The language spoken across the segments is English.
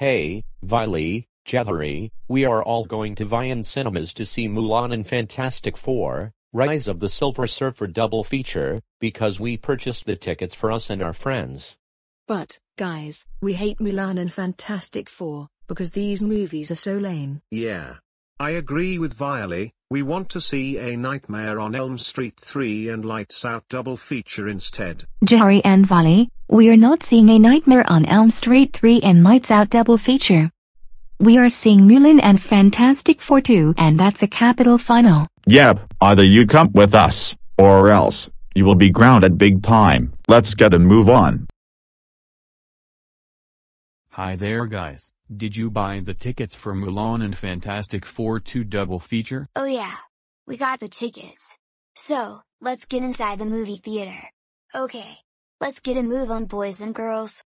Hey, Violy, Jahari, we are all going to Vian Cinemas to see Mulan and Fantastic Four, Rise of the Silver Surfer double feature, because we purchased the tickets for us and our friends. But, guys, we hate Mulan and Fantastic Four, because these movies are so lame. Yeah. I agree with Violy, we want to see a Nightmare on Elm Street 3 and Lights Out double feature instead. Jahari and Violy, we are not seeing a Nightmare on Elm Street 3 and Lights Out double feature. We are seeing Mulan and Fantastic Four 2 and that's a capital final. Yep, either you come with us, or else, you will be grounded big time. Let's get a move on. Hi there guys, did you buy the tickets for Mulan and Fantastic Four 2 double feature? Oh yeah. We got the tickets. So, let's get inside the movie theater. Okay. Let's get a move on boys and girls.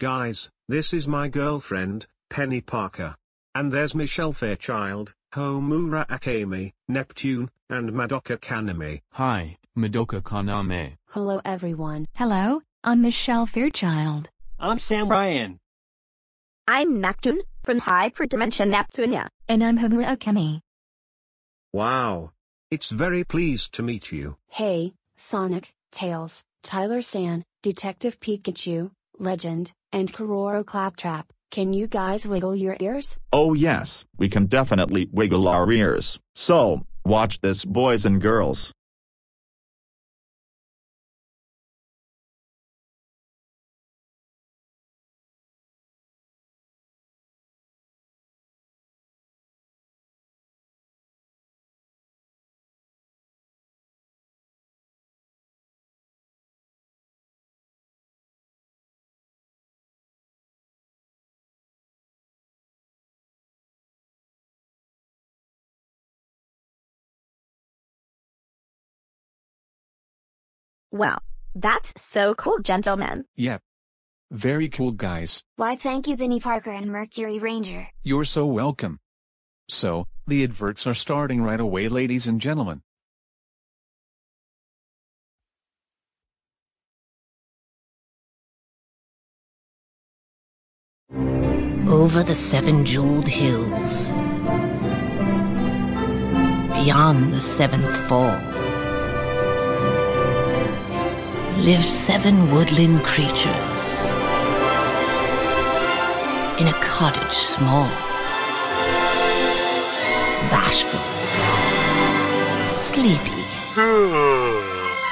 Guys, this is my girlfriend, Peni Parker. And there's Michelle Fairchild, Homura Akemi, Neptune, and Madoka Kaname. Hi, Madoka Kaname. Hello everyone. Hello, I'm Michelle Fairchild. I'm Sam Ryan. I'm Neptune, from Hyperdimension Neptunia. And I'm Homura Akemi. Wow. It's very pleased to meet you. Hey, Sonic, Tails, Tyler San, Detective Pikachu, Legend, and Keroro Claptrap. Can you guys wiggle your ears? Oh yes, we can definitely wiggle our ears. So, watch this boys and girls. Wow. That's so cool, gentlemen. Yep. Very cool guys. Why thank you Peni Parker and Mercury Ranger. You're so welcome. So, the adverts are starting right away ladies and gentlemen. Over the seven jeweled hills. Beyond the seventh fall. Live seven woodland creatures. In a cottage small. Bashful. Sleepy.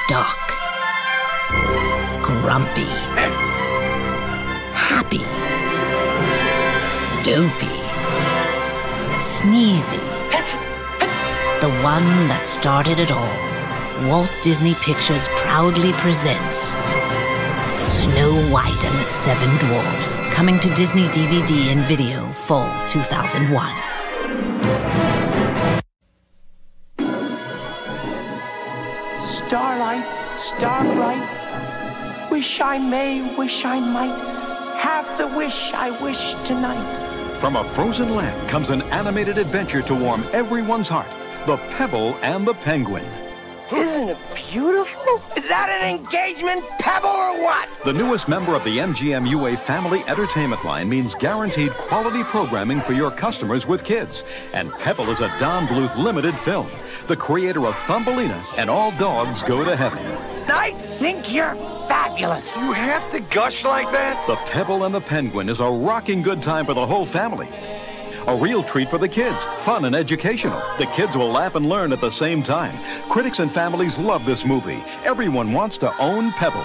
Dark. Grumpy. Happy. Dopey. Sneezy. The one that started it all. Walt Disney Pictures proudly presents Snow White and the Seven Dwarfs, coming to Disney DVD and video fall 2001. Starlight, star bright, wish I may, wish I might, have the wish I wish tonight. From a frozen land comes an animated adventure to warm everyone's heart. The Pebble and the Penguin. Isn't it beautiful? Is that an engagement pebble or what? The newest member of the MGM UA family entertainment line means guaranteed quality programming for your customers with kids. And Pebble is a Don Bluth limited film. The creator of Thumbelina and All Dogs Go to Heaven. I think you're fabulous. You have to gush like that? The Pebble and the Penguin is a rocking good time for the whole family. A real treat for the kids, fun and educational. The kids will laugh and learn at the same time. Critics and families love this movie. Everyone wants to own Pebble.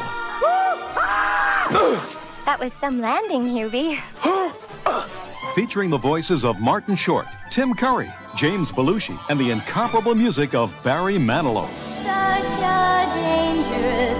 That was some landing, Hubie. Featuring the voices of Martin Short, Tim Curry, James Belushi, and the incomparable music of Barry Manilow. Such a dangerous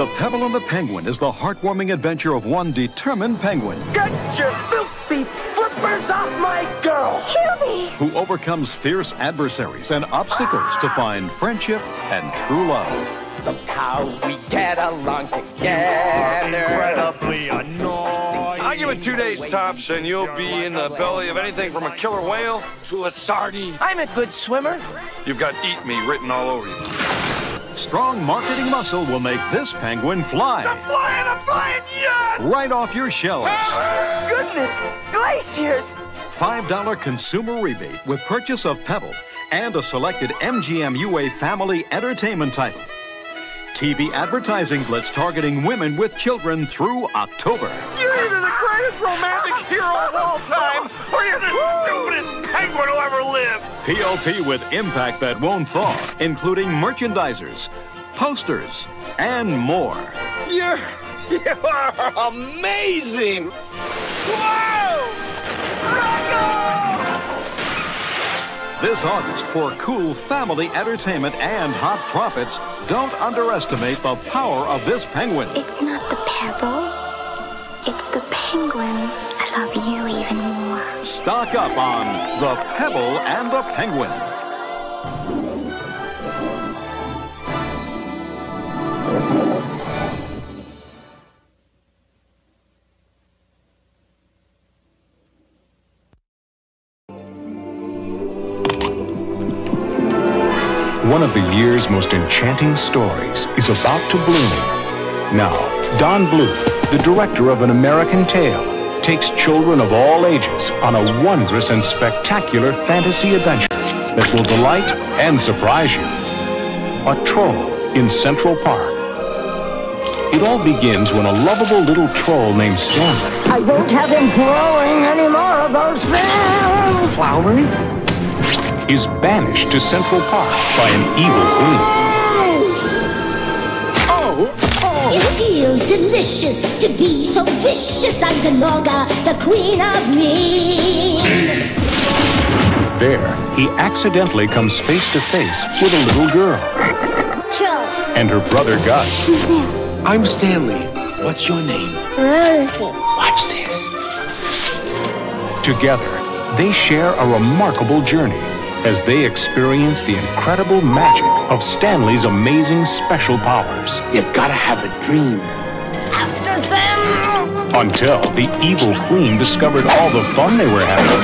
The Pebble and the Penguin is the heartwarming adventure of one determined penguin Get your filthy flippers off my girl! Hubie! who overcomes fierce adversaries and obstacles to find friendship and true love. Look how we get along together. Incredibly annoying. I give it two days tops, and you'll be in the belly of anything from a killer whale to a sardine. I'm a good swimmer. You've got "eat me" written all over you. Strong marketing muscle will make this penguin fly. I'm flying, I'm flying, yeah! Right off your shelves. Goodness, glaciers! $5 consumer rebate with purchase of Pebble and a selected MGM UA family entertainment title. TV advertising blitz targeting women with children through October. You're the greatest romantic hero of all time, or you're the stupidest penguin who ever lived! PLP with impact that won't thaw, including merchandisers, posters, and more. You're, you are amazing! This August, for cool family entertainment and hot profits, don't underestimate the power of this penguin. It's not the pebble. It's the penguin. I love you even more. Stock up on The Pebble and the Penguin. One of the year's most enchanting stories is about to bloom. Now, Don Bluth, the director of An American Tail, takes children of all ages on a wondrous and spectacular fantasy adventure that will delight and surprise you. A troll in Central Park. It all begins when a lovable little troll named Stanley I won't have him growing any more of those things. Flowers? is banished to Central Park by an evil queen. It feels delicious to be so vicious. I'm Gnorga, the queen of mean. There, he accidentally comes face to face with a little girl Troll. and her brother Gus. I'm Stanley. What's your name? Rosie. Watch this. Together, they share a remarkable journey as they experience the incredible magic of Stanley's amazing special powers. You gotta have a dream. After them. Until the evil queen discovered all the fun they were having.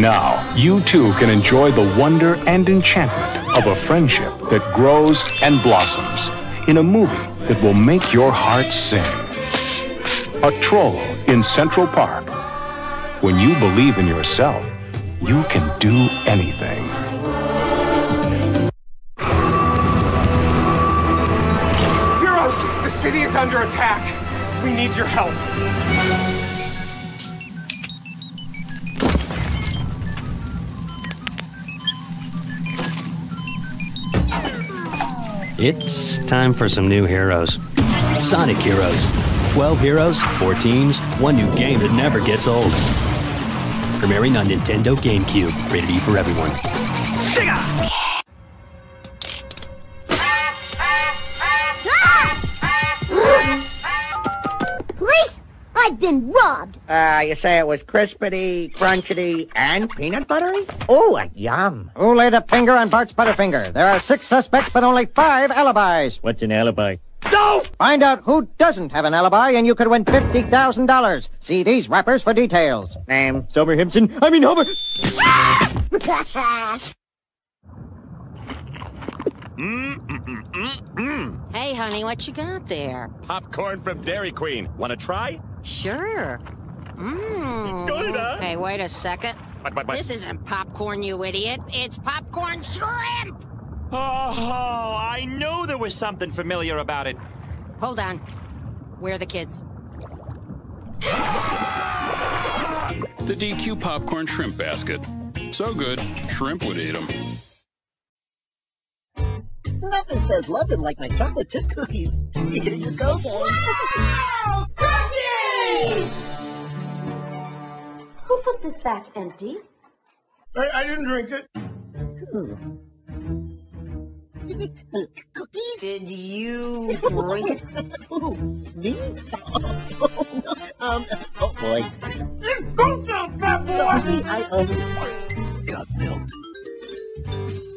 Now, you too can enjoy the wonder and enchantment of a friendship that grows and blossoms in a movie that will make your heart sing. A Troll in Central Park. When you believe in yourself, you can do anything. Heroes, the city is under attack. We need your help. It's time for some new heroes. Sonic Heroes. 12 heroes, 4 teams, one new game that never gets old. Premiering on Nintendo GameCube. Rated E for everyone. Police! I've been robbed. Uh, you say it was crispity, crunchity, and peanut buttery? Oh, yum. Who laid a finger on Bart's Butterfinger? There are six suspects, but only five alibis. What's an alibi? No! Find out who doesn't have an alibi, and you could win $50,000. See these wrappers for details. Name? Sober Himpson. I mean, Homer. Hey, honey, what you got there? Popcorn from Dairy Queen. Want to try? Sure. Mmm. Good, huh? Hey, wait a second. What, what, what? This isn't popcorn, you idiot. It's popcorn shrimp. Oh, I knew there was something familiar about it. Hold on. Where are the kids? The DQ popcorn shrimp basket. So good, shrimp would eat them. Nothing says loving like my chocolate chip cookies. Here you go, guys. Who put this back empty? I, I didn't drink it. Cookies? Did you drink it? Ooh, me? um, oh boy. Go down, fat boy! See, I, um... Got milk.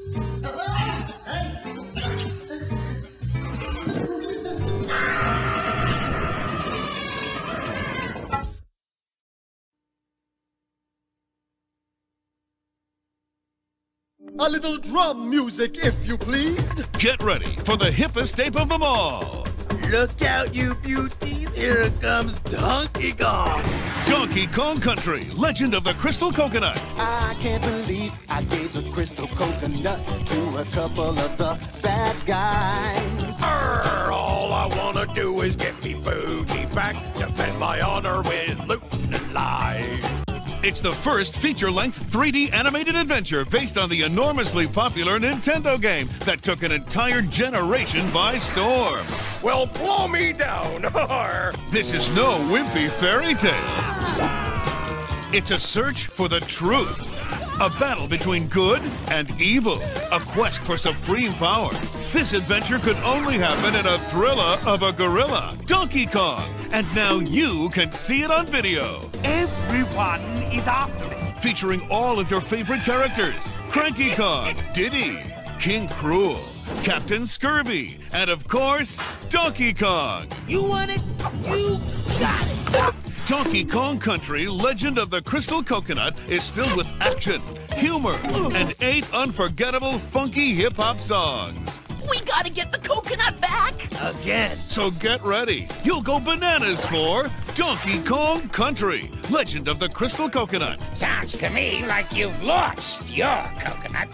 A little drum music, if you please. Get ready for the hippest ape of them all. Look out, you beauties. Here comes Donkey Kong. Donkey Kong Country, Legend of the Crystal Coconut. I can't believe I gave the crystal coconut to a couple of the bad guys. Arr, all I wanna do is get me booty back, defend my honor with loot and lies. It's the first feature length 3D animated adventure based on the enormously popular Nintendo game that took an entire generation by storm. Well, blow me down. This is no wimpy fairy tale. It's a search for the truth. A battle between good and evil. A quest for supreme power. This adventure could only happen in a thriller of a gorilla, Donkey Kong. And now you can see it on video. Everyone is after it. Featuring all of your favorite characters Cranky Kong, Diddy, King K. Rool, Captain Scurvy, and of course, Donkey Kong. You want it? You got it. Donkey Kong Country Legend of the Crystal Coconut is filled with action, humor, and eight unforgettable funky hip hop songs. We gotta get the coconut back. Again. So get ready. You'll go bananas for Donkey Kong Country Legend of the Crystal Coconut. Sounds to me like you've lost your coconut.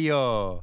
Me,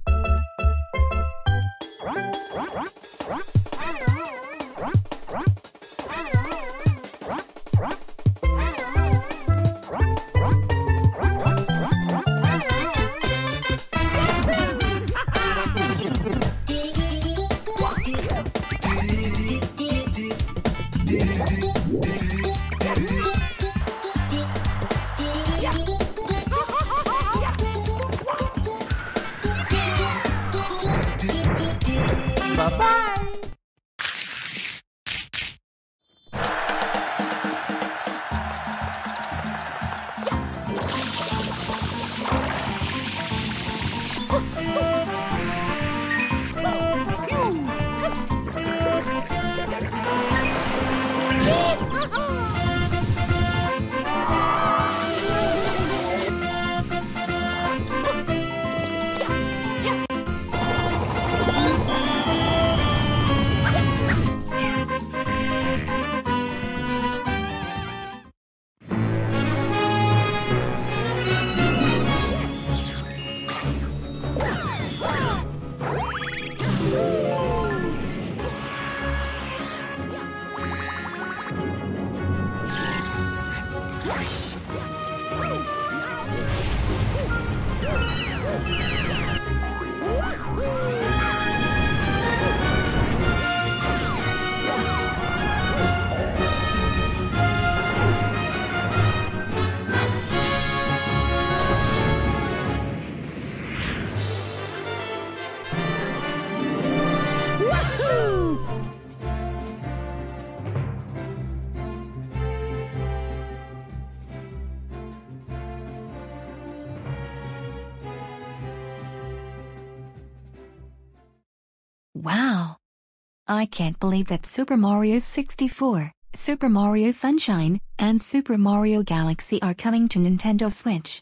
I can't believe that Super Mario 64, Super Mario Sunshine, and Super Mario Galaxy are coming to Nintendo Switch.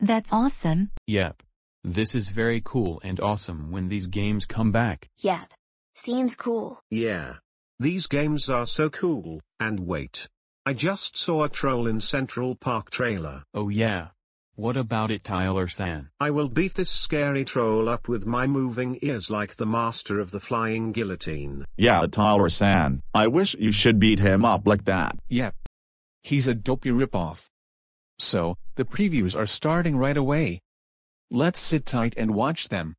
That's awesome. Yep. This is very cool and awesome when these games come back. Yep. Seems cool. Yeah. These games are so cool, and wait. I just saw a Troll in Central Park trailer. Oh yeah. What about it Tyler-san? I will beat this scary troll up with my moving ears like the master of the flying guillotine. Yeah, Tyler-san. I wish you should beat him up like that. Yep. He's a dopey ripoff. So, the previews are starting right away. Let's sit tight and watch them.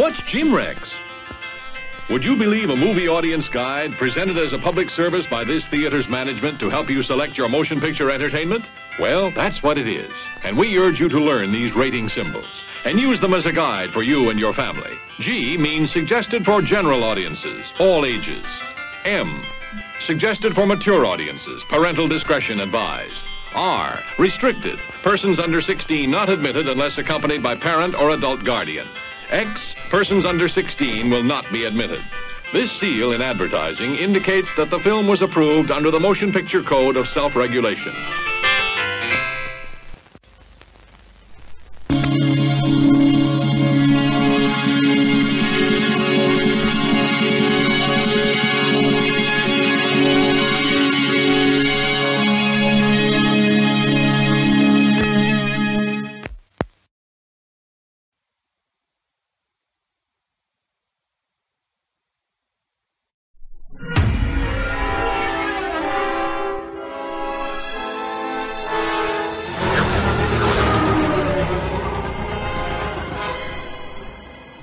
What's GMRX? Would you believe a movie audience guide presented as a public service by this theater's management to help you select your motion picture entertainment? Well, that's what it is. And we urge you to learn these rating symbols and use them as a guide for you and your family. G means suggested for general audiences, all ages. M, suggested for mature audiences, parental discretion advised. R, restricted, persons under 16 not admitted unless accompanied by parent or adult guardian. X, persons under 16 will not be admitted. This seal in advertising indicates that the film was approved under the Motion Picture Code of Self-Regulation.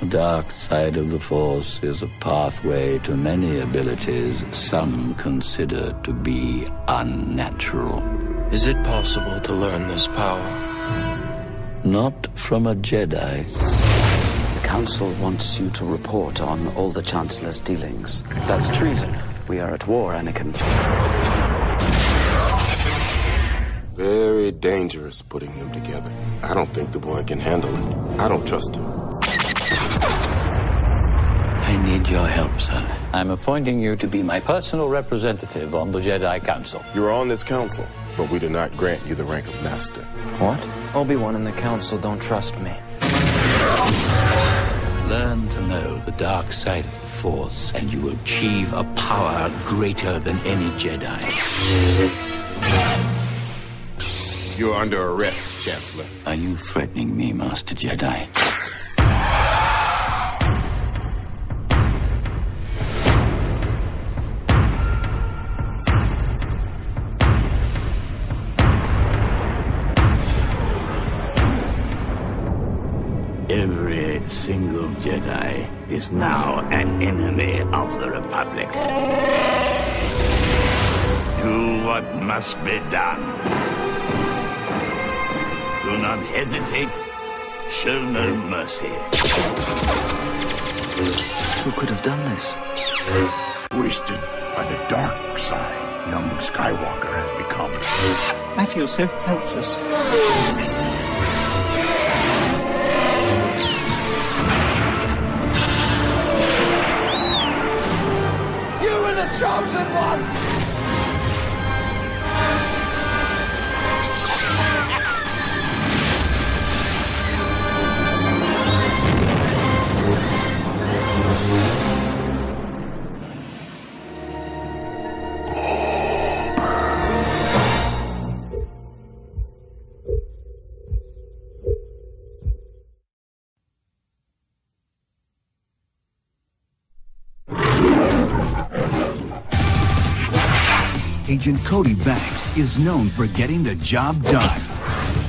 Dark side of the Force is a pathway to many abilities some consider to be unnatural. Is it possible to learn this power? Not from a Jedi. The Council wants you to report on all the Chancellor's dealings. That's treason. We are at war, Anakin. Very dangerous putting them together. I don't think the boy can handle it. I don't trust him. I need your help, son. I'm appointing you to be my personal representative on the Jedi Council. You are on this council, but we do not grant you the rank of master. What? Obi-Wan and the Council don't trust me. Learn to know the dark side of the Force, and you will achieve a power greater than any Jedi. You're under arrest, Chancellor. Are you threatening me, Master Jedi? Single Jedi is now an enemy of the Republic. Do what must be done. Do not hesitate. Show no mercy. Who could have done this? Twisted by the dark side, young Skywalker has become. I feel so helpless. chosen one! Agent Cody Banks is known for getting the job done.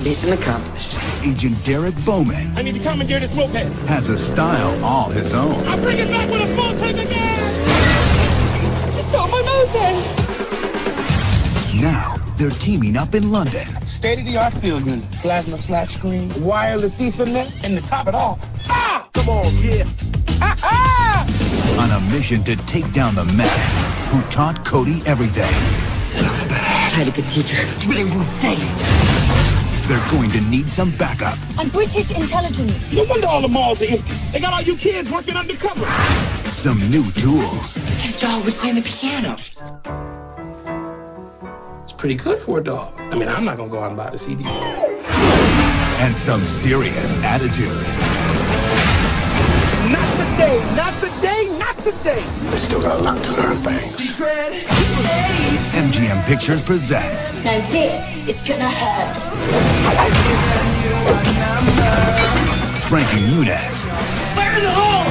Mission accomplished. Agent Derek Bowman I need to commandeer this moped. has a style all his own. I bring it back with a full tank of gas. You stole my moped. Now they're teaming up in London State-of-the-art field unit. Plasma flat screen, wireless ethernet, and to top it off. Ah! Come on, kid. Ha ha! on a mission to take down the man who taught Cody everything. I had a good teacher, but it was insane. They're going to need some backup. I'm British intelligence. No wonder all the malls are empty. They got all you kids working undercover. Some new tools. His dog was playing the piano. It's pretty good for a dog. I mean, I'm not gonna go out and buy the CD. and some serious attitude. Not today, not today, not today. I still got a lot to learn, Banks. Secret. MGM Pictures presents Now this is gonna hurt. Frankie Muniz, Fire in the hole!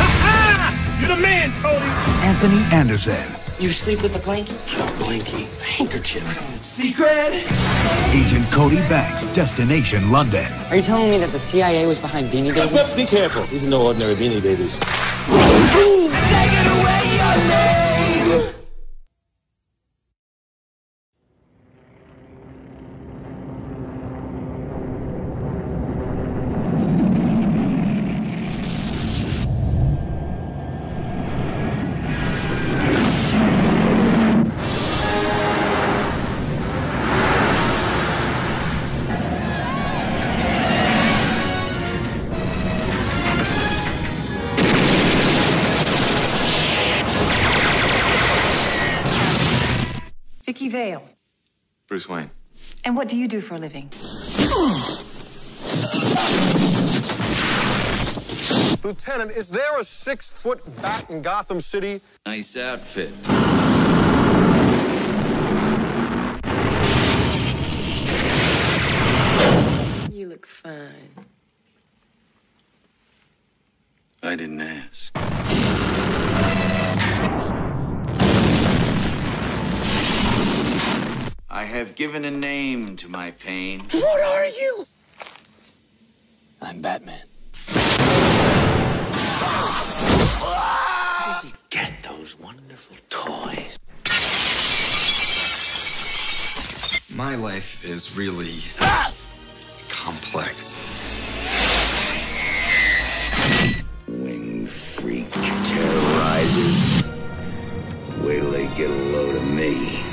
Ha ha! You're the man, Tony. Anthony Anderson, You sleep with the blanket? Not a blankie. It's a handkerchief. Secret. Agent Cody Banks, Destination London. Are you telling me that the CIA was behind Beanie Babies? Be careful. These are no ordinary beanie babies. Vicky what do you do for a living? Lieutenant, is there a six-foot bat in Gotham City? Nice outfit. You look fine. I didn't ask. I have given a name to my pain. What are you? I'm Batman. Where did you Get those wonderful toys. My life is really complex. Winged freak terrorizes. Wait till they get a load of me.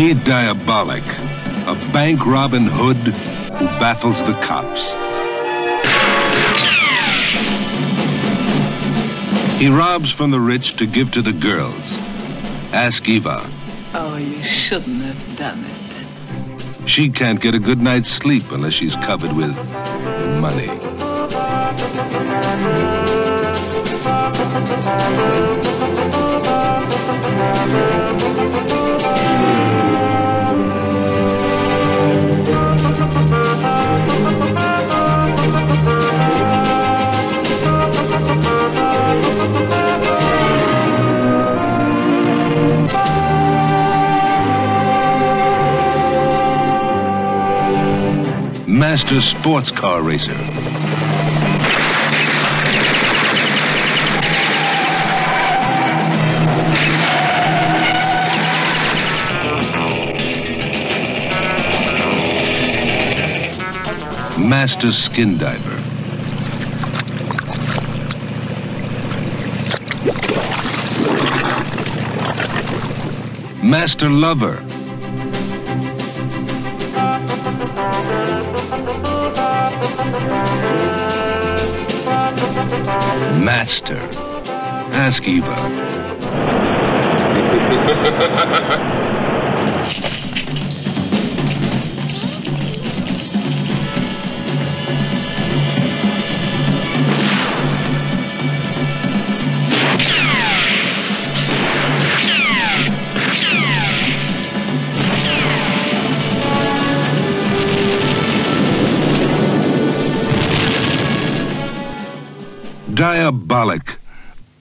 Meet Diabolik, a bank Robin Hood who baffles the cops. He robs from the rich to give to the girls. Ask Eva. Oh, you shouldn't have done it. She can't get a good night's sleep unless she's covered with money. Master sports car racer. Master skin diver. Master lover. Master. Ask Eva.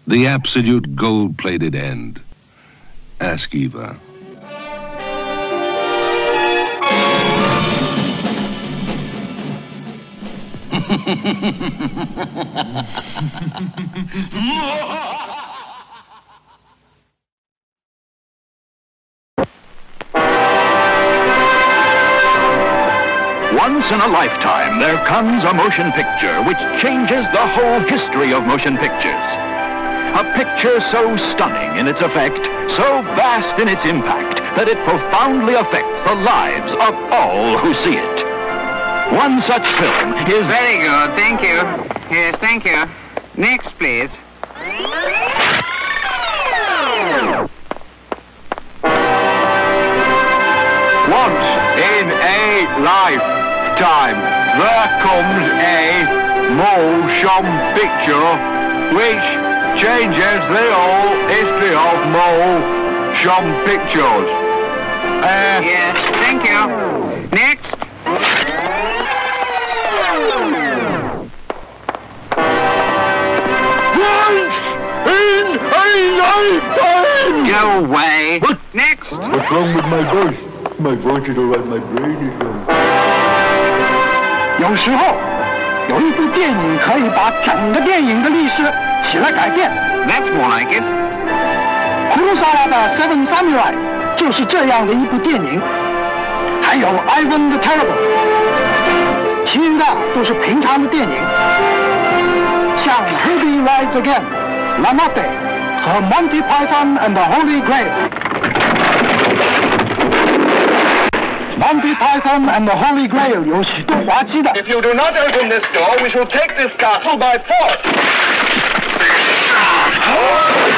The absolute gold-plated end. Ask Eva. Once in a lifetime, there comes a motion picture which changes the whole history of motion pictures. A picture so stunning in its effect, so vast in its impact, that it profoundly affects the lives of all who see it. One such film is... Very good, thank you. Yes, thank you. Next, please. Once in a lifetime, there comes a motion picture which changes the whole history of motion pictures. Uh, yes, thank you. Next. Once in a lifetime! Go away. What? Next. What's wrong with my voice? My voice is alright, my brain is wrong. 有时候，有一部电影可以把整个电影的历史 起来改变。 That's more like it. 库鲁萨拉的《Seven Samurai》就是这样的一部电影，还有《Ivan the Terrible》，其余的都是平常的电影，像《Ruby Rides Again》、《La Notte》和《Monty Python and the Holy Grail》。Monty Python and the Holy Grail 有许多滑稽的。 If you do not open this door, we shall take this castle by force.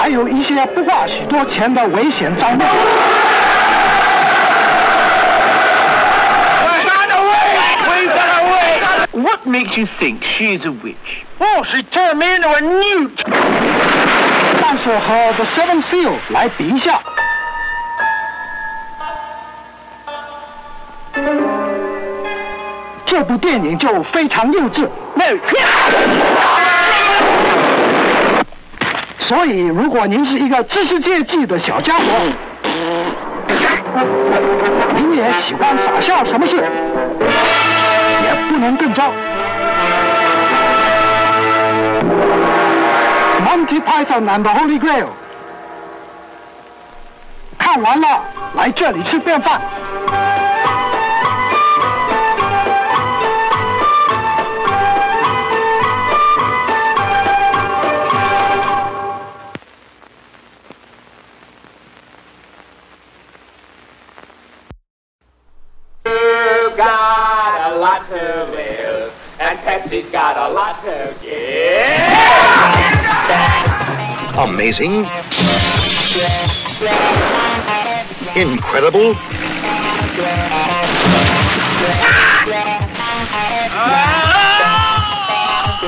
还有一些不花许多钱的危险账目。Run away! We got away! What makes you think she's a witch? Oh, she turned me into a newt. 但是和 The Seven Seal 来比一下，这部电影就非常幼稚。所以，如果您是一个知识界记的小家伙，您也喜欢傻笑什么事，也不能更糟。Monty Python and the Holy Grail，看完了，来这里吃便饭。Pepsi's got a lot to give. Amazing. Incredible.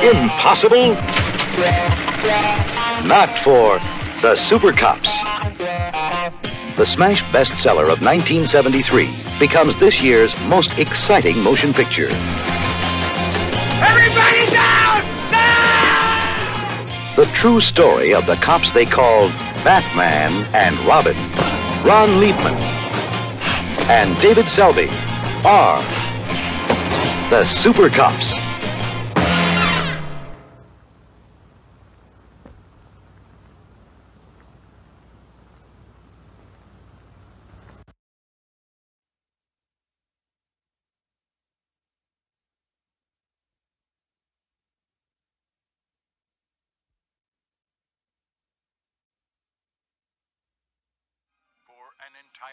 Impossible. Not for the Super Cops. The smash bestseller of 1973 becomes this year's most exciting motion picture. Everybody down! Ah! The true story of the cops they called Batman and Robin, Ron Leibman, and David Selby are the Super Cops.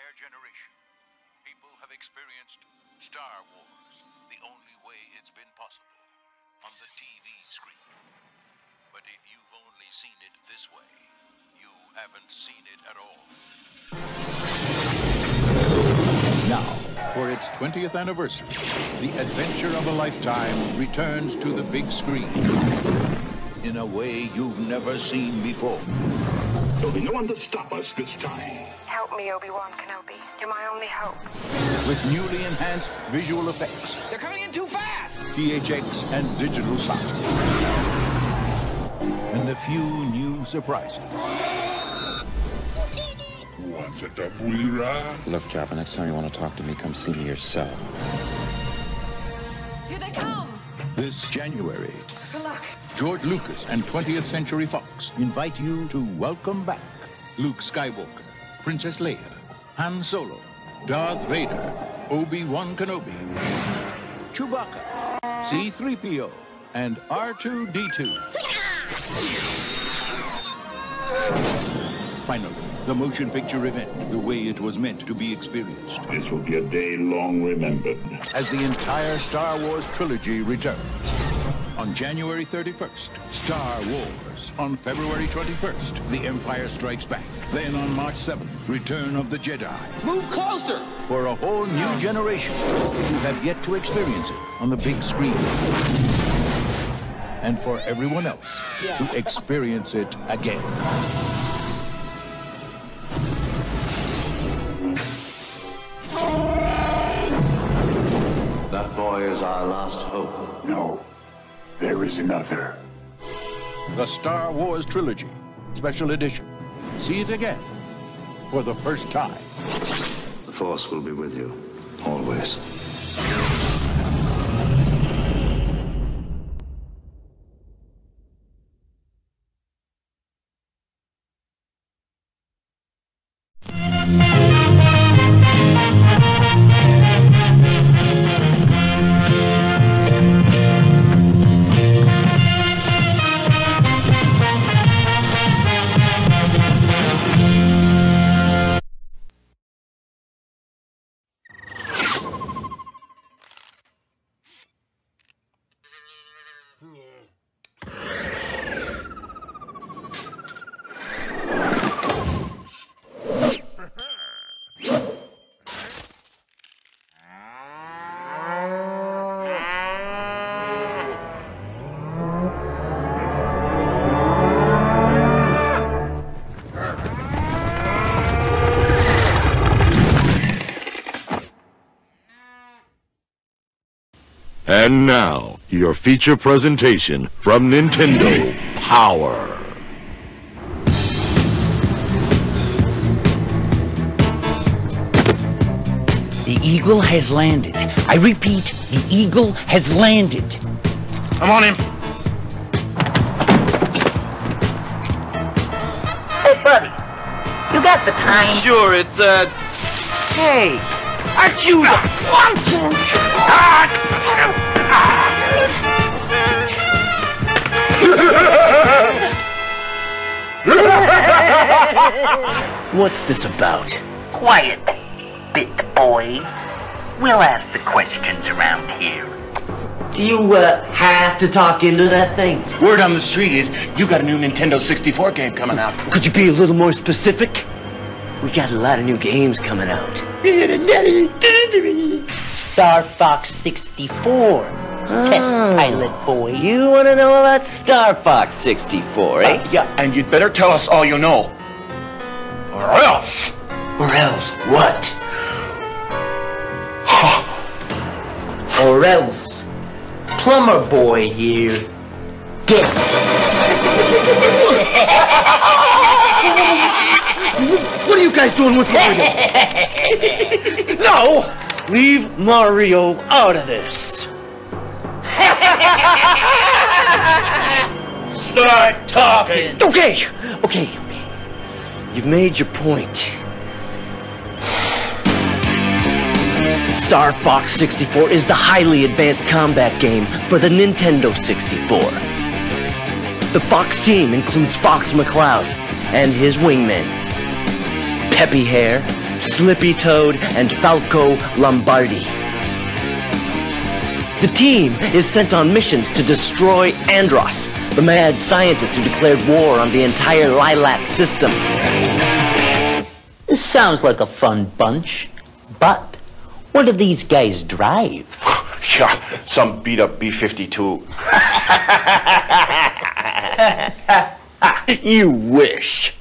Entire generation, people have experienced Star Wars the only way it's been possible on the TV screen. But if you've only seen it this way, you haven't seen it at all. Now, for its 20th anniversary, the adventure of a lifetime returns to the big screen in a way you've never seen before. There'll be no one to stop us this time. Help me, Obi-Wan Kenobi. You're my only hope. With newly enhanced visual effects, They're coming in too fast! THX, and digital sound. And a few new surprises. Want a double ride? Look, Jabba, next time you want to talk to me, come see me yourself. Here they come! This January, Good luck. George Lucas and 20th Century Fox invite you to welcome back Luke Skywalker, Princess Leia, Han Solo, Darth Vader, Obi-Wan Kenobi, Chewbacca, C-3PO, and R2-D2. Finally, the motion picture event the way it was meant to be experienced. This will be a day long remembered. As the entire Star Wars trilogy returns. On January 31st, Star Wars. On February 21st, The Empire Strikes Back. Then on March 7th, Return of the Jedi. Move closer! For a whole new generation who have yet to experience it on the big screen. And for everyone else to experience it again. That boy is our last hope. No, there is another. The Star Wars Trilogy, Special Edition. See it again for the first time. The Force will be with you, always. And now, your feature presentation from Nintendo Power. The eagle has landed. I repeat, the eagle has landed. I'm on him. Hey, buddy. You got the time? Sure, it's, uh... Hey, aren't you the... What's this about? Quiet, bit boy. We'll ask the questions around here. You uh, have to talk into that thing? Word on the street is you got a new Nintendo 64 game coming out. Could you be a little more specific? We got a lot of new games coming out. Star Fox 64. Test pilot boy. You want to know about Star Fox 64, eh? Uh, yeah, and you'd better tell us all you know. Or else. Or else what? or else, plumber boy here gets What are you guys doing with Mario? no! Leave Mario out of this. Start talking. Okay, okay, okay. You've made your point. Star Fox 64 is the highly advanced combat game for the Nintendo 64. The Fox team includes Fox McCloud and his wingmen, Peppy Hare, Slippy Toad, and Falco Lombardi. The team is sent on missions to destroy Andross, the mad scientist who declared war on the entire Lylat system. This sounds like a fun bunch, but what do these guys drive? yeah, some beat up B 52. you wish.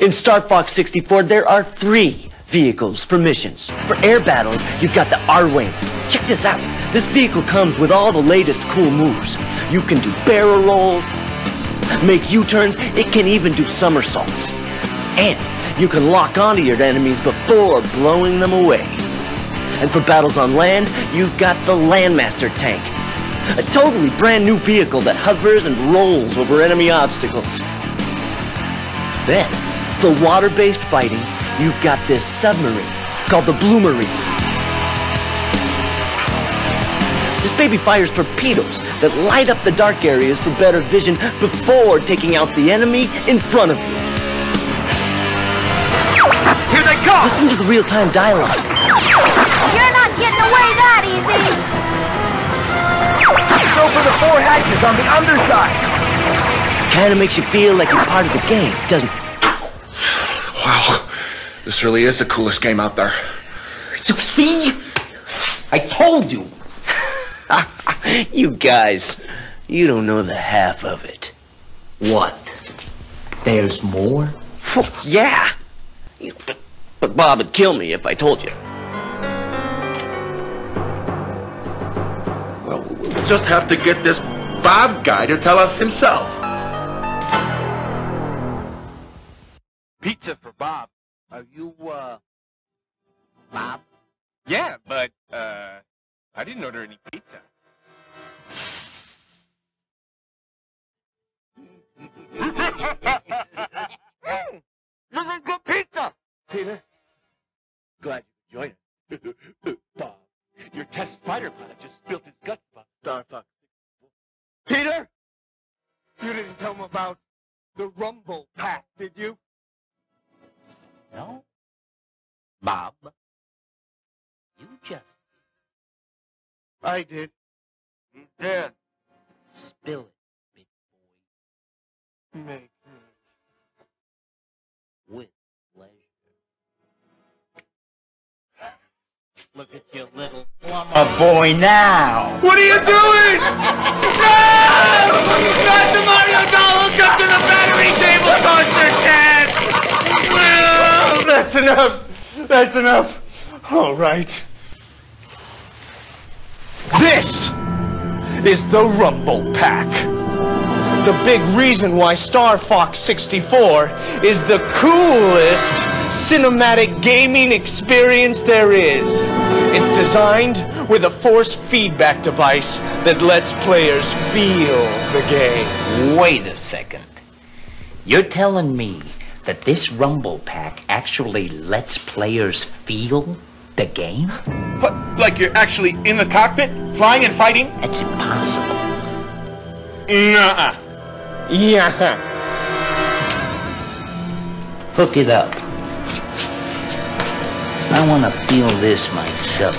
In Star Fox 64, there are three vehicles for missions. For air battles, you've got the Arwing. Check this out. This vehicle comes with all the latest cool moves. You can do barrel rolls, make U-turns, it can even do somersaults. And you can lock onto your enemies before blowing them away. And for battles on land, you've got the Landmaster tank. A totally brand new vehicle that hovers and rolls over enemy obstacles. Then, for water-based fighting, you've got this submarine called the Blue-Marine. This baby fires torpedoes that light up the dark areas for better vision before taking out the enemy in front of you. Here they come! Listen to the real-time dialogue. You're not getting away that easy! Go for the four hatches on the underside! Kinda makes you feel like you're part of the game, doesn't it? Wow, this really is the coolest game out there. You see? I told you. you guys, you don't know the half of it. What? There's more? yeah. But, but Bob would kill me if I told you. Well, we'll just have to get this Bob guy to tell us himself. Pizza for Bob. Are you, uh, Bob? Yeah, but, uh, I didn't order any pizza. This is good pizza! Peter, glad you could join us. Bob, your test fighter pilot just spilled his guts about Star Fox. Peter! You didn't tell him about the Rumble Pack, did you? No. Bob, you just I did. He did. spill it, big Make me. with pleasure. Look at your little plumber A boy now. What are you doing? no! Not the Mario doll hooked up to the battery table coaster, Ted! That's enough. That's enough. All right. This is the Rumble Pack. The big reason why Star Fox 64 is the coolest cinematic gaming experience there is. It's designed with a force feedback device that lets players feel the game. Wait a second. You're telling me that this Rumble Pack actually lets players feel the game? What, like you're actually in the cockpit, flying and fighting? That's impossible. Nuh-uh. Yeah. Hook it up. I want to feel this myself.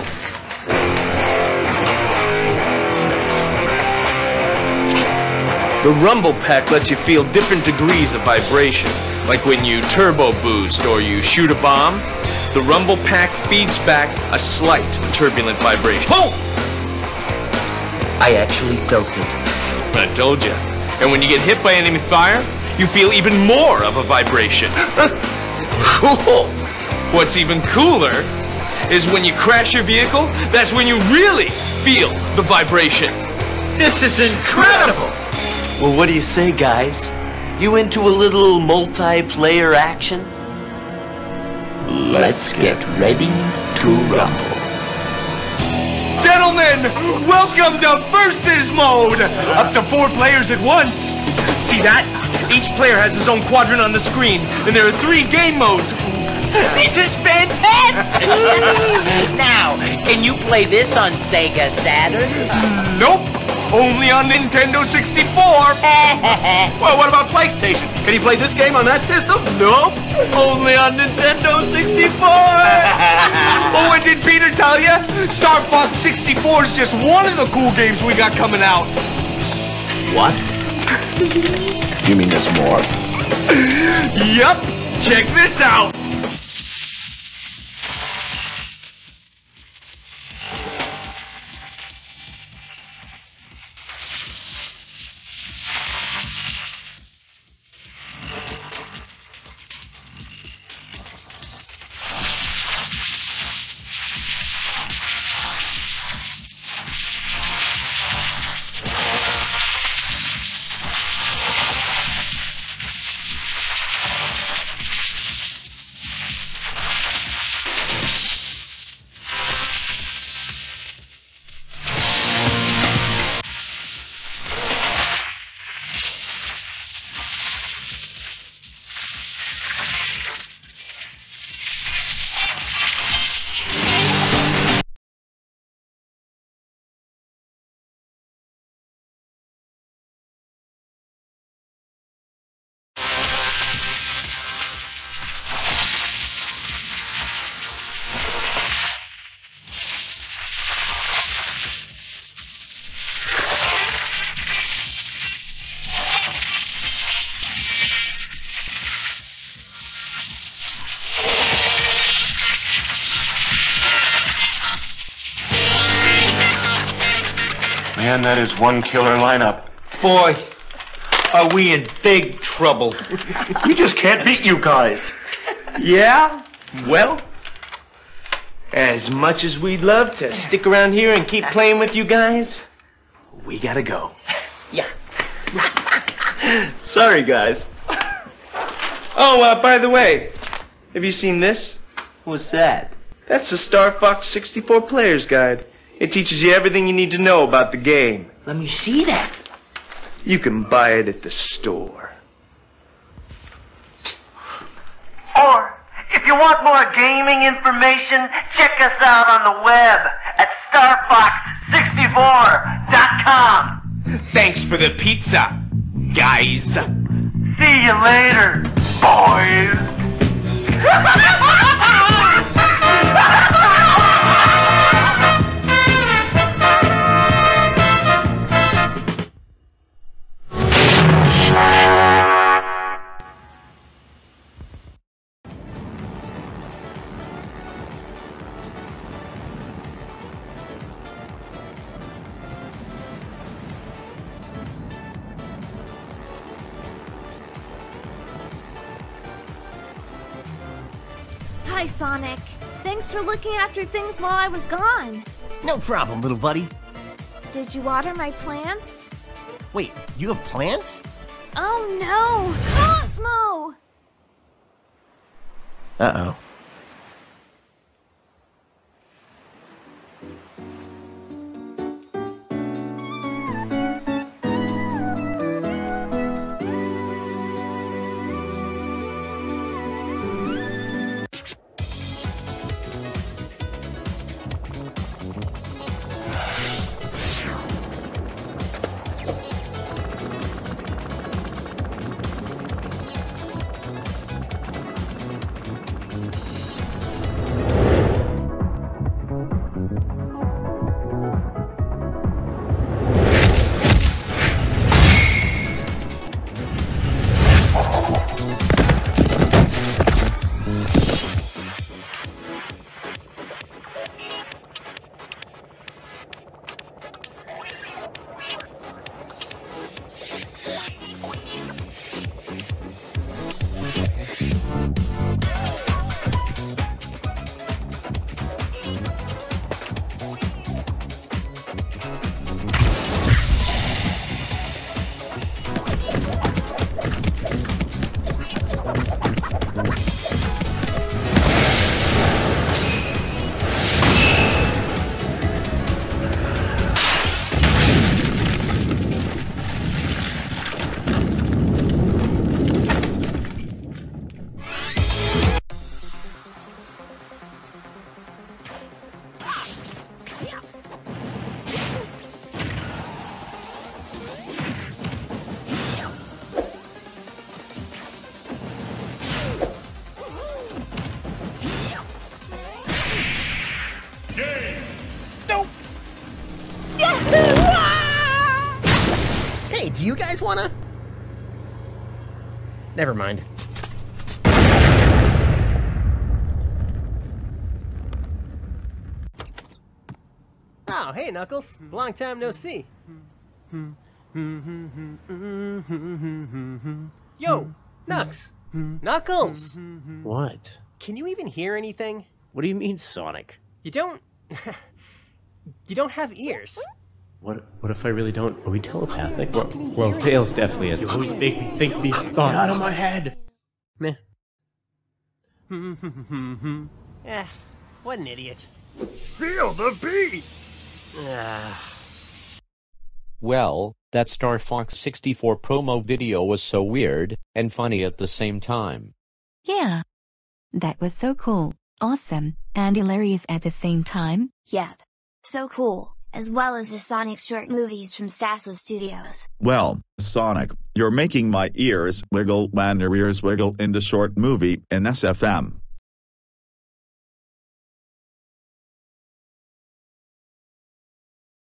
The Rumble Pack lets you feel different degrees of vibration, like when you turbo boost or you shoot a bomb. The Rumble Pack feeds back a slight turbulent vibration. Whoa! I actually felt it. I told you. And when you get hit by enemy fire, you feel even more of a vibration. cool. What's even cooler is when you crash your vehicle, that's when you really feel the vibration. This is incredible! Well, what do you say, guys? You into a little multiplayer action? Let's get ready to rumble. Gentlemen, welcome to Versus Mode! Up to four players at once. See that? Each player has his own quadrant on the screen, and there are three game modes. This is fantastic! now, can you play this on Sega Saturn? Nope! Only on Nintendo 64! well, what about PlayStation? Can you play this game on that system? Nope! Only on Nintendo 64! oh, and did Peter tell you? Star Fox 64 is just one of the cool games we got coming out. What? You mean there's more? yup! Check this out! Man, that is one killer lineup. Boy, are we in big trouble. we just can't beat you guys. Yeah? Well, as much as we'd love to stick around here and keep playing with you guys, we gotta go. Yeah. Sorry, guys. Oh, uh, by the way, have you seen this? What's that? That's the Star Fox 64 Player's Guide. It teaches you everything you need to know about the game. Let me see that. You can buy it at the store. Or, if you want more gaming information, check us out on the web at starfox64.com. Thanks for the pizza, guys. See you later, boys. Sonic. Thanks for looking after things while I was gone. No problem, little buddy. Did you water my plants? Wait, you have plants? Oh no! Cosmo! Uh oh. Hey, do you guys wanna? Never mind. Oh, hey, Knuckles. Long time no see. Yo, Knux. Knuckles. What? Can you even hear anything? What do you mean, Sonic? You don't. you don't have ears. What What if I really don't? Are we telepathic? Well, well Tails definitely is. You always make me think these thoughts. Get out of my head. Meh. eh, what an idiot. Feel the beat! Well, that Star Fox 64 promo video was so weird and funny at the same time. Yeah. That was so cool, awesome, and hilarious at the same time. Yep. So cool, as well as the Sonic short movies from Sasso Studios. Well, Sonic, you're making my ears wiggle when your ears wiggle in the short movie in SFM.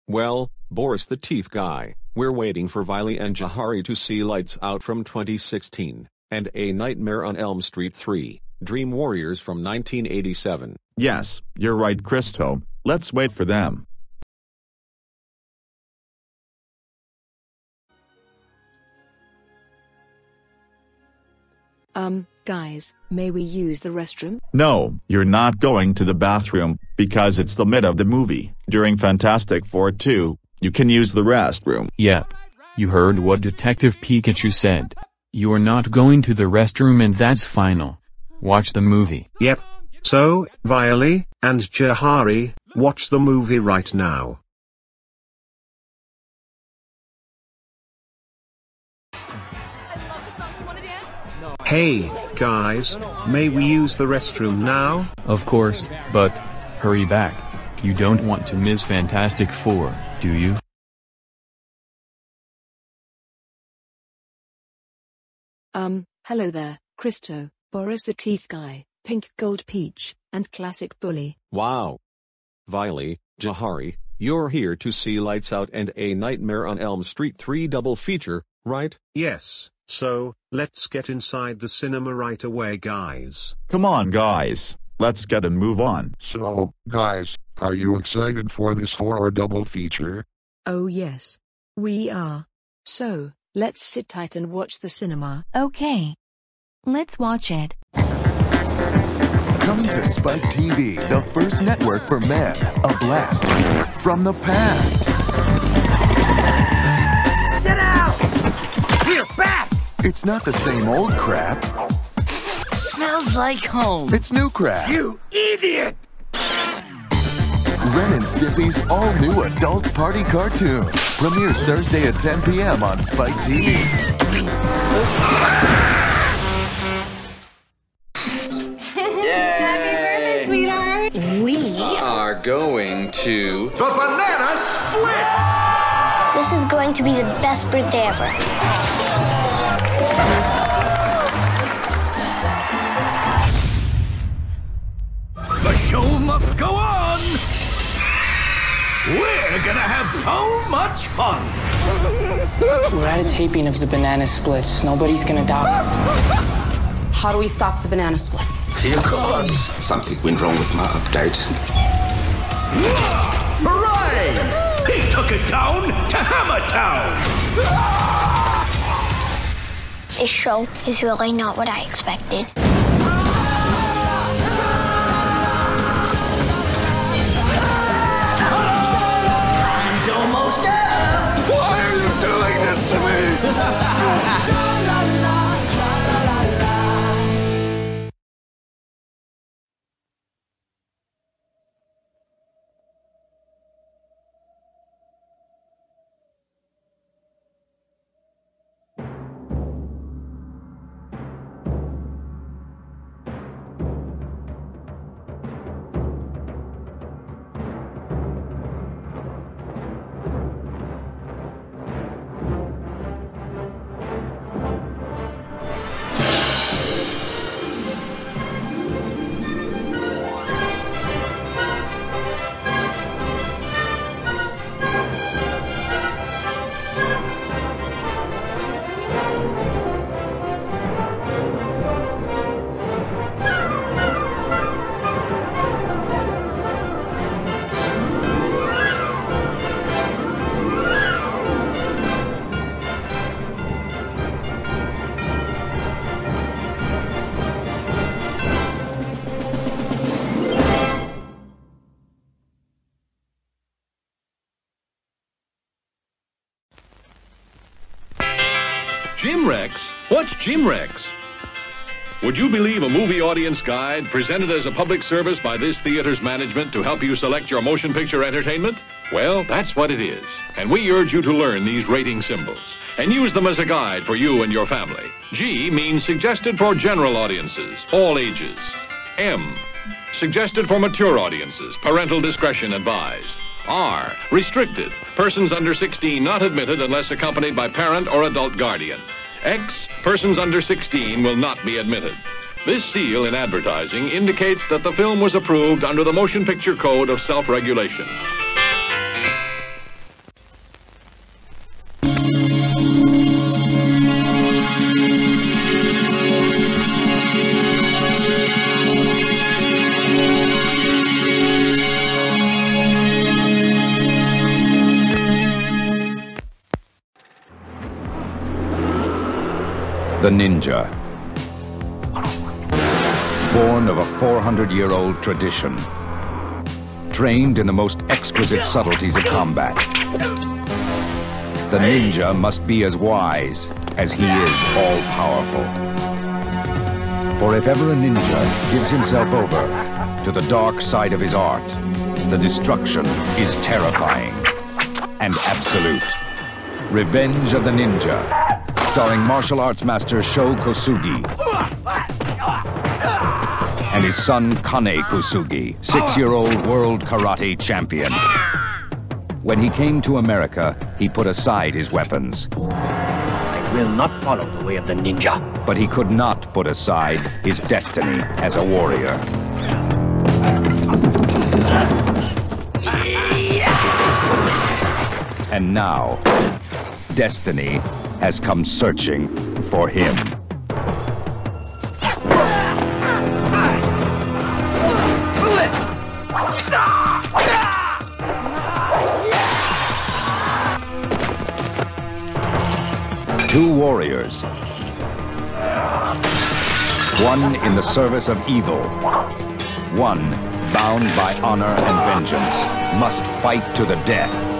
Well, Boris the Teeth Guy, we're waiting for Violy and Jahari to see Lights Out from 2016, and A Nightmare on Elm Street 3, Dream Warriors from 1987. Yes, you're right, Christo. Let's wait for them. Um, guys, may we use the restroom? No, you're not going to the bathroom, because it's the mid of the movie. During Fantastic Four 2, you can use the restroom. Yep. You heard what Detective Pikachu said. You're not going to the restroom and that's final. Watch the movie. Yep. So, Violy, and Jahari, watch the movie right now. Hey, guys, may we use the restroom now? Of course, but hurry back. You don't want to miss Fantastic Four, do you? Um, hello there, Christo, Boris the Teeth Guy, Pink Gold Peach, and Classic Bully. Wow. Violy, Jahari, you're here to see Lights Out and A Nightmare on Elm Street 3 double feature, right? Yes, so, let's get inside the cinema right away guys. Come on guys, let's get and move on. So, guys, are you excited for this horror double feature? Oh yes. We are. So, let's sit tight and watch the cinema. Okay. Let's watch it. Coming to Spike TV, the first network for men. A blast from the past. It's not the same old crap. Smells like home. It's new crap. You idiot! Ren and Stimpy's all new adult party cartoon premieres Thursday at 10 p.m. on Spike TV. Happy birthday, sweetheart. We are going to The banana splits! This is going to be the best birthday ever. The show must go on! We're gonna have so much fun! We're at a taping of the banana splits. Nobody's gonna die. How do we stop the banana splits? Here comes. Something went wrong with my update. Hooray! He took it down to Hammertown! This show is really not what I expected. What's GMRX? Would you believe a movie audience guide presented as a public service by this theater's management to help you select your motion picture entertainment? Well, that's what it is. And we urge you to learn these rating symbols and use them as a guide for you and your family. G means suggested for general audiences, all ages. M, suggested for mature audiences, parental discretion advised. R, restricted, persons under 16 not admitted unless accompanied by parent or adult guardian. X, persons under 16 will not be admitted. This seal in advertising indicates that the film was approved under the Motion Picture Code of Self-Regulation. The Ninja. Born of a 400-year-old tradition. Trained in the most exquisite subtleties of combat. The ninja must be as wise as he is all-powerful. For if ever a ninja gives himself over to the dark side of his art, the destruction is terrifying and absolute. Revenge of the Ninja, starring martial arts master Sho Kosugi and his son Kane Kosugi, six-year-old world karate champion. When he came to America, he put aside his weapons. I will not follow the way of the ninja. But he could not put aside his destiny as a warrior. And now, destiny has come searching for him. Two warriors. One in the service of evil. One bound by honor and vengeance must fight to the death.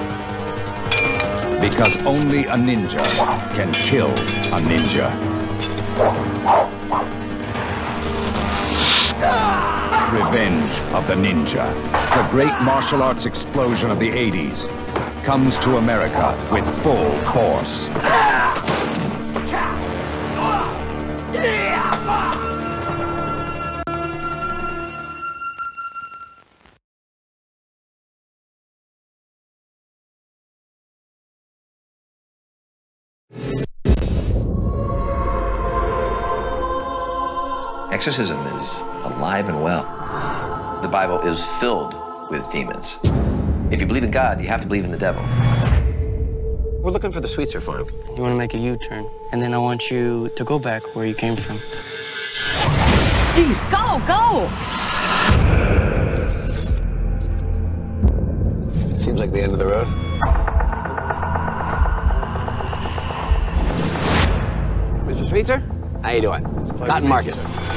Because only a ninja can kill a ninja. Revenge of the Ninja. The great martial arts explosion of the 80s comes to America with full force. Exorcism is alive and well. The Bible is filled with demons. If you believe in God, you have to believe in the devil. We're looking for the Sweetser farm. You want to make a U-turn, and then I want you to go back where you came from. Jeez, go, go! Seems like the end of the road. Mr. Sweetser, how you doing? Cotton Marcus.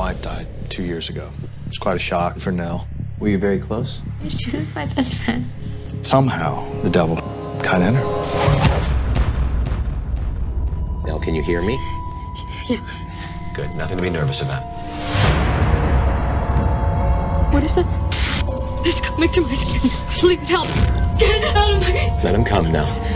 My wife died two years ago. It was quite a shock for Nell. Were you very close? She was my best friend. Somehow, the devil got in her. Nell, can you hear me? Yeah. Good. Nothing to be nervous about. What is that? It's coming through my skin. Please help. Get it out of my... Let him come now.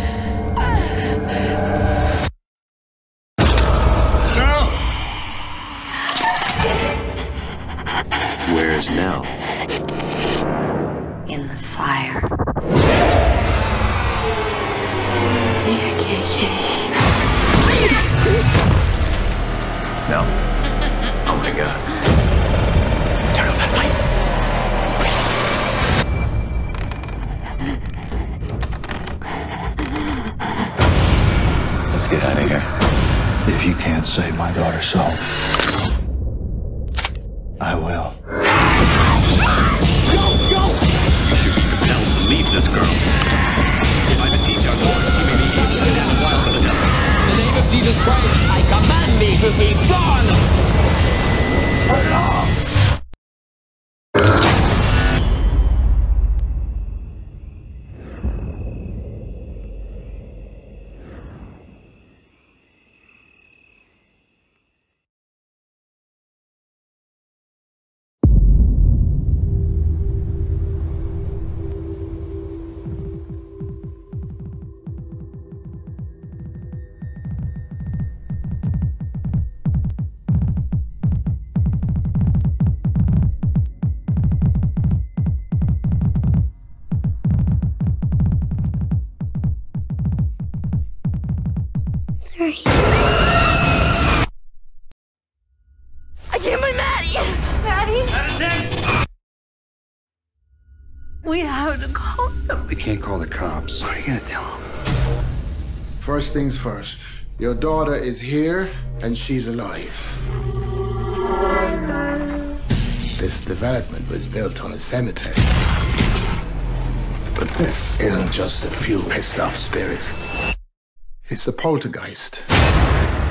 Hurry. I can't find Maddie. Maddie. Madison. We have to call somebody. We can't call the cops. What are you gonna tell them? First things first. Your daughter is here and she's alive. This development was built on a cemetery. But this isn't just a few pissed off spirits. It's a poltergeist.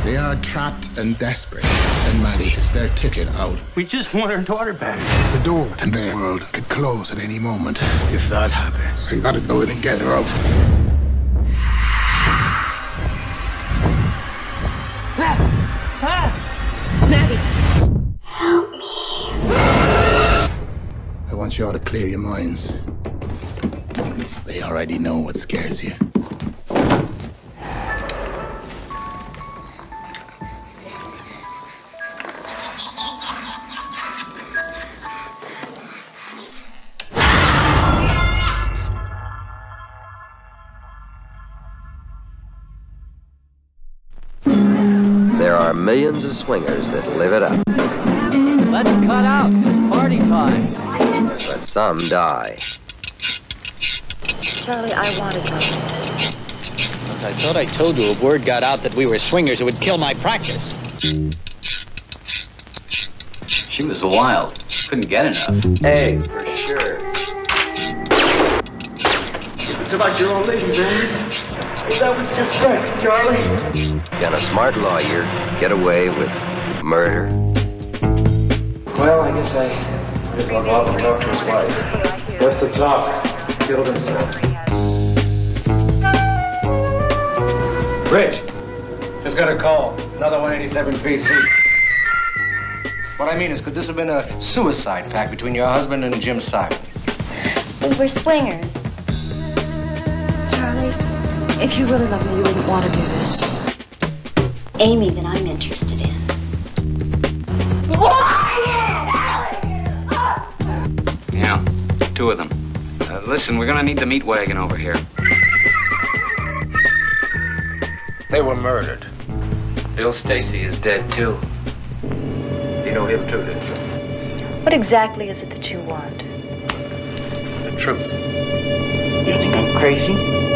They are trapped and desperate, and Maddie is their ticket out. We just want our daughter back. The door to their world could close at any moment. If that happens, we gotta go in and get her out. Maddie. Help me. I want you all to clear your minds. They already know what scares you. Millions of swingers that live it up, Let's cut out. It's party time. but some die. Charlie, I wanted her. I thought I told you if word got out that we were swingers, it would kill my practice. She was wild. Couldn't get enough. Hey, for sure. It's about your old lady, man. That was just right, Charlie. Can a smart lawyer get away with murder? Well, I guess I might as well go out and talk to his wife. What's the talk? Killed himself. Rich, just got a call. Another 187 PC. What I mean is, could this have been a suicide pact between your husband and Jim Simon? We were swingers. Charlie, if you really love me, you wouldn't want to do this. Amy, that I'm interested in. Yeah, two of them. Uh, listen, we're gonna need the meat wagon over here. They were murdered. Bill Stacy is dead too. You know him too, didn't you? What exactly is it that you want? The truth. You think I'm crazy?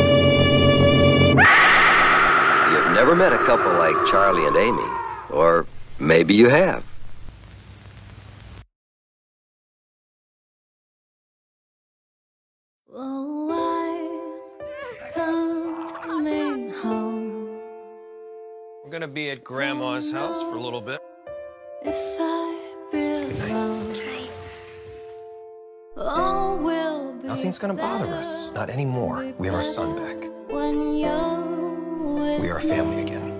You've never met a couple like Charlie and Amy. Or maybe you have. Coming home. We're gonna be at Grandma's house for a little bit. If I belong. We'll be Nothing's gonna bother us. Not anymore. We have our son back. A family again.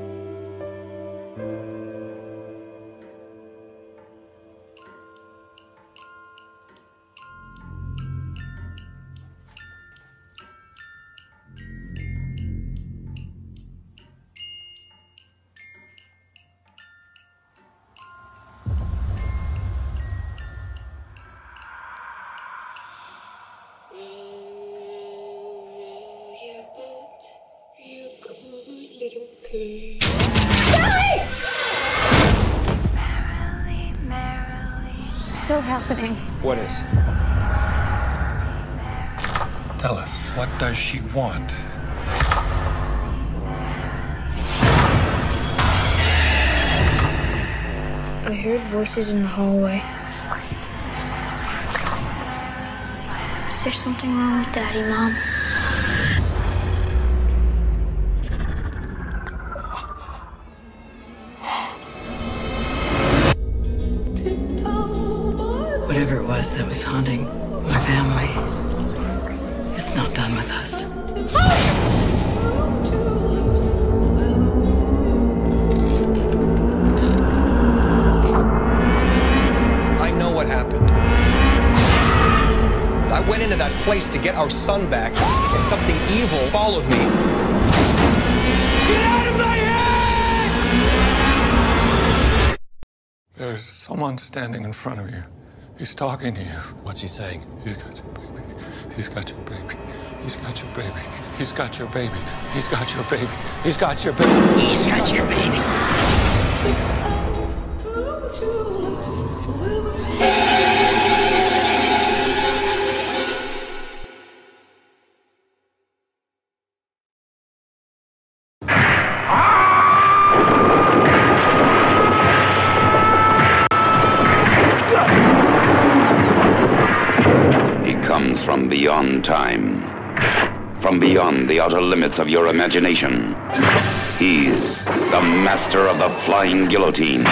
Want? I heard voices in the hallway. Is there something wrong with Daddy, Mom? Whatever it was that was haunting place to get our son back, and something evil followed me. Get out of my head! There's someone standing in front of you. He's talking to you. What's he saying? He's, He's got your baby. He's got your baby. He's got your baby. He's got your baby. He's got your baby. He's got your baby. Beyond time, from beyond the outer limits of your imagination. He's the master of the flying guillotine.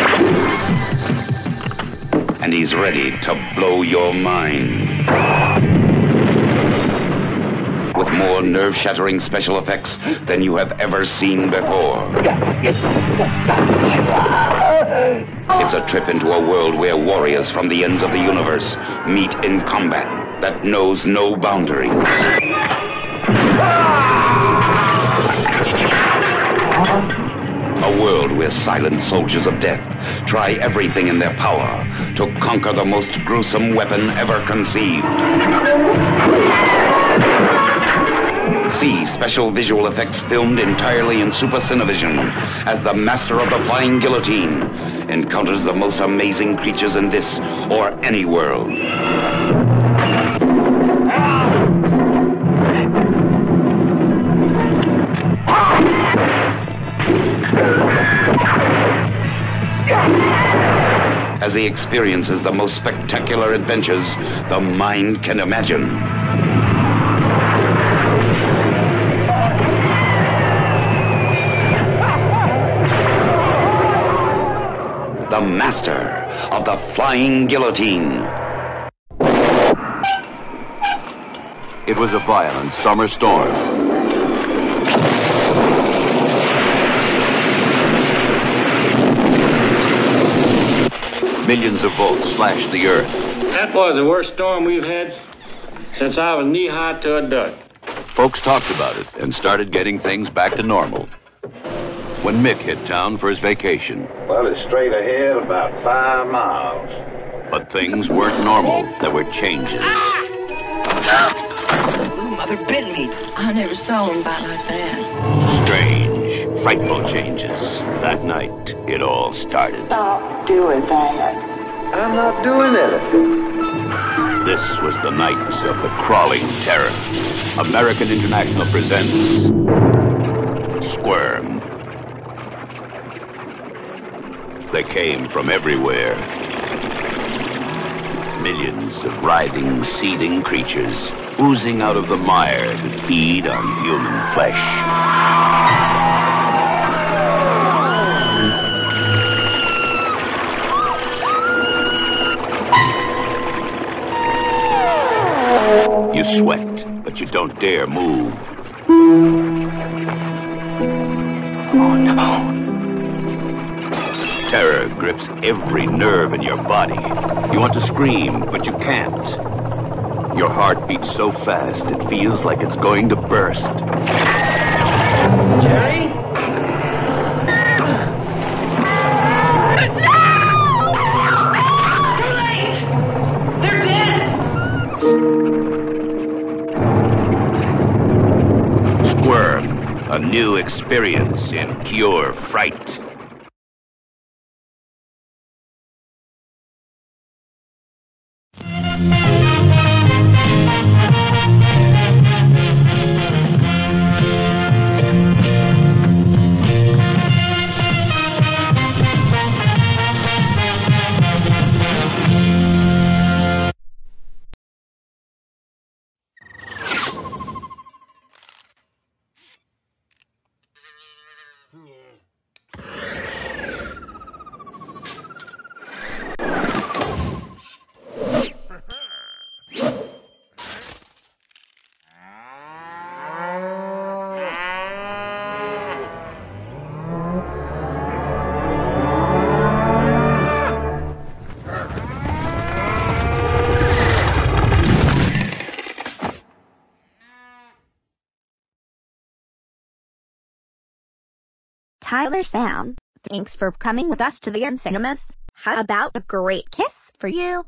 And he's ready to blow your mind. With more nerve shattering special effects than you have ever seen before. It's a trip into a world where warriors from the ends of the universe meet in combat that knows no boundaries. A world where silent soldiers of death try everything in their power to conquer the most gruesome weapon ever conceived. See special visual effects filmed entirely in Super Cinevision as the master of the flying guillotine encounters the most amazing creatures in this or any world. As he experiences the most spectacular adventures the mind can imagine. the master of the flying guillotine. It was a violent summer storm. Millions of volts slashed the earth. That was the worst storm we've had since I was knee high to a duck. Folks talked about it and started getting things back to normal. When Mick hit town for his vacation. Well, it's straight ahead about five miles. But things weren't normal. There were changes. Ah! Ah! Ooh, mother bit me. I never saw him bite like that. Strange, frightful changes. That night, it all started. Stop doing that. I'm not doing anything. This was the night of the crawling terror. American International presents Squirm. They came from everywhere. Millions of writhing, seething creatures oozing out of the mire to feed on human flesh. You sweat, but you don't dare move. Oh no. Terror grips every nerve in your body. You want to scream, but you can't. Your heart beats so fast it feels like it's going to burst. Jerry? Experience in pure fright. Tyler Sam, thanks for coming with us to the Iron Cinemas. How about a great kiss for you?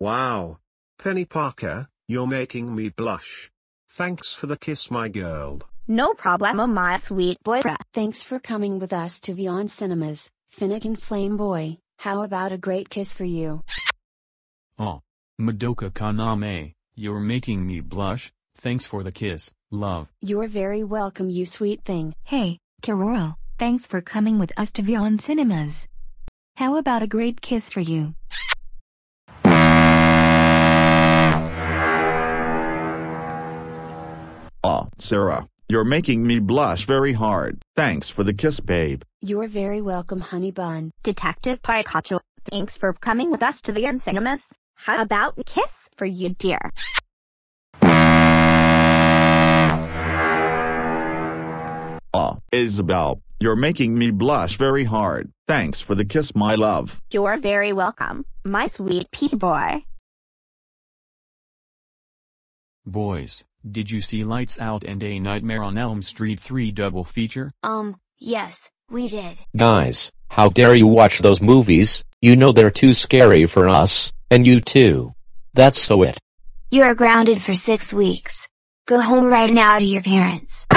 Wow. Peni Parker, you're making me blush. Thanks for the kiss, my girl. No problem, my sweet boy. Thanks for coming with us to Beyond Cinemas, Fennekin Flame Boy. How about a great kiss for you? Oh. Madoka Kaname, you're making me blush, thanks for the kiss, love. You're very welcome, you sweet thing. Hey, Keroro, thanks for coming with us to Beyond Cinemas. How about a great kiss for you? Aw, Syara, you're making me blush very hard. Thanks for the kiss, babe. You're very welcome, honey bun. Detective Pikachu, thanks for coming with us to the Iron Cinemas. How about a kiss for you, dear? Aw, Isabelle, you're making me blush very hard. Thanks for the kiss, my love. You're very welcome, my sweet Pete boy. Boys, did you see Lights Out and A Nightmare on Elm Street 3 double feature? Um, yes, we did. Guys, how dare you watch those movies? You know they're too scary for us, and you too. That's so it. You are grounded for six weeks. Go home right now to your parents.